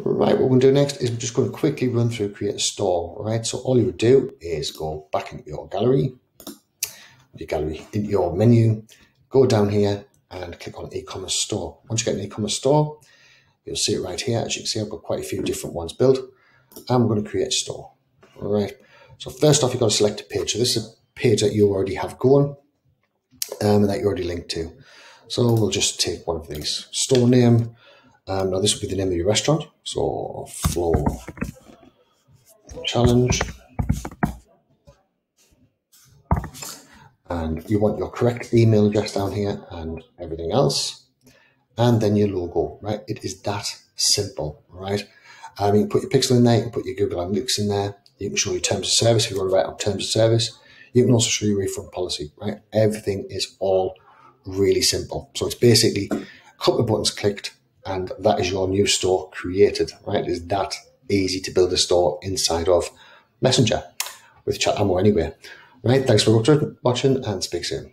Right, what we're going to do next is we're just going to quickly run through create a store, right? So all you would do is go back into your gallery, your gallery, into your menu, go down here and click on e-commerce store. Once you get an e-commerce store, you'll see it right here. As you can see, I've got quite a few different ones built. I'm going to create a store, all right? So first off, you've got to select a page. So this is a page that you already have going um, and that you already linked to. So we'll just take one of these. Store name, um, now this will be the name of your restaurant. So floor challenge. And you want your correct email address down here and everything else. And then your logo, right? It is that simple, right? Um, you can put your pixel in there, you can put your Google Analytics in there, you can show your terms of service if you want to write out terms of service. You can also show your refund policy, right? Everything is all really simple. So it's basically a couple of buttons clicked, and that is your new store created, right? It's that easy to build a store inside of Messenger with ChatAmmo anyway. Right, thanks for watching and speak soon.